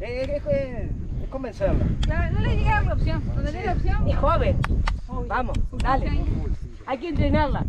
Es, convencerla. No le llega la opción. Donde le la opción. Es joven. Vamos, dale. Hay que entrenarla.